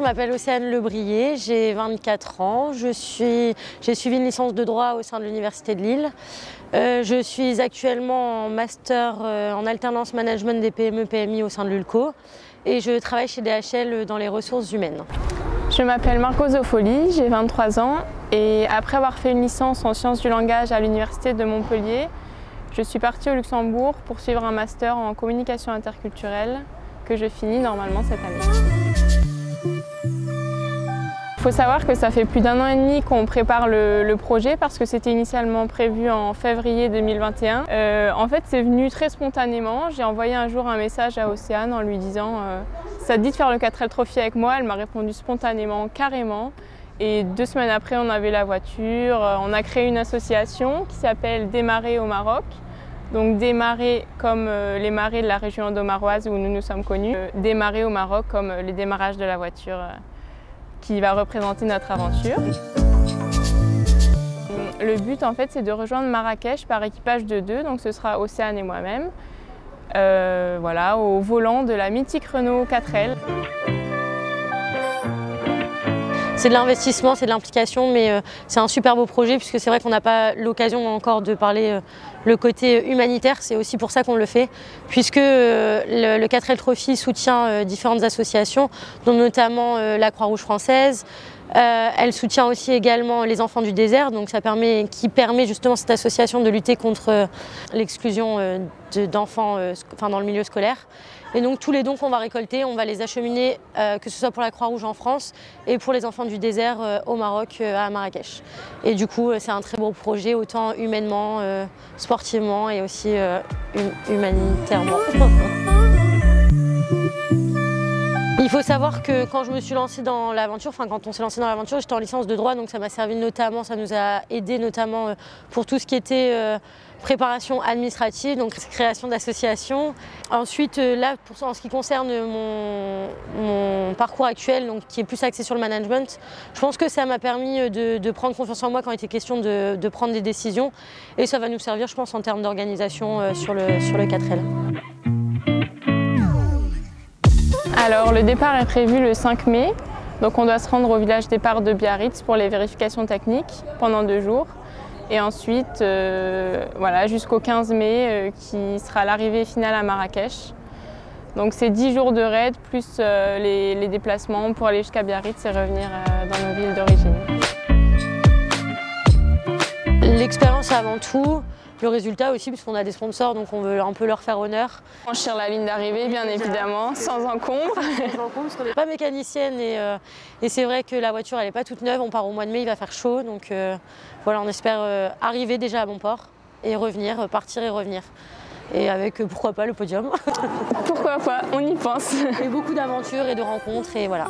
je m'appelle Océane Lebrier, j'ai 24 ans, j'ai suivi une licence de droit au sein de l'Université de Lille. Euh, je suis actuellement en master euh, en alternance management des PME-PMI au sein de l'ULCO et je travaille chez DHL dans les ressources humaines. Je m'appelle Marco Zofoli, j'ai 23 ans et après avoir fait une licence en sciences du langage à l'Université de Montpellier, je suis partie au Luxembourg pour suivre un master en communication interculturelle que je finis normalement cette année. Il faut savoir que ça fait plus d'un an et demi qu'on prépare le, projet parce que c'était initialement prévu en février 2021. Euh, en fait, c'est venu très spontanément. J'ai envoyé un jour un message à Océane en lui disant euh, Ça te dit de faire le 4L Trophy avec moi ?» Elle m'a répondu spontanément, carrément. Et deux semaines après, on avait la voiture. Euh, on a créé une association qui s'appelle Démarrer au Maroc. Donc démarrer comme les marées de la région indomaroise où nous nous sommes connus, démarrer au Maroc comme les démarrages de la voiture qui va représenter notre aventure. Le but en fait c'est de rejoindre Marrakech par équipage de deux, donc ce sera Océane et moi-même, voilà, au volant de la mythique Renault 4L. C'est de l'investissement, c'est de l'implication, mais euh, c'est un super beau projet puisque c'est vrai qu'on n'a pas l'occasion encore de parler euh, le côté humanitaire. C'est aussi pour ça qu'on le fait, puisque euh, le, 4L Trophy soutient différentes associations, dont notamment la Croix-Rouge française, elle soutient aussi également les enfants du désert, donc ça permet, qui permet justement cette association de lutter contre l'exclusion d'enfants dans le milieu scolaire. Et donc tous les dons qu'on va récolter, on va les acheminer, euh, que ce soit pour la Croix-Rouge en France et pour les enfants du désert euh, au Maroc, euh, à Marrakech. Et du coup, c'est un très beau projet, autant humainement, sportivement et aussi humanitairement. faut savoir que quand je me suis lancée dans l'aventure, enfin quand on s'est lancé dans l'aventure, j'étais en licence de droit, donc ça m'a servi notamment, ça nous a aidé notamment euh, pour tout ce qui était euh, préparation administrative, donc création d'associations. Ensuite, euh, là, en ce qui concerne mon, parcours actuel, donc, qui est plus axé sur le management, je pense que ça m'a permis de, prendre confiance en moi quand il était question de, prendre des décisions. Et ça va nous servir, je pense, en termes d'organisation sur, le, sur le 4L. Alors le départ est prévu le 5 mai, donc on doit se rendre au village départ de Biarritz pour les vérifications techniques pendant deux jours. Et ensuite, euh, voilà, jusqu'au 15 mai, euh, qui sera l'arrivée finale à Marrakech. Donc c'est 10 jours de raid plus euh, les, déplacements pour aller jusqu'à Biarritz et revenir dans nos villes d'origine. L'expérience avant tout, le résultat aussi, puisqu'on a des sponsors, donc on veut un peu leur faire honneur. Franchir la ligne d'arrivée, bien évidemment, sans encombre. Sans encombre, parce qu'on n'est pas mécanicienne euh, et, c'est vrai que la voiture, elle n'est pas toute neuve. On part au mois de mai, il va faire chaud, donc euh, voilà, on espère euh, arriver déjà à bon port et revenir, partir et revenir. Et avec, pourquoi pas, le podium. pourquoi pas, on y pense. Et beaucoup d'aventures et de rencontres, et voilà.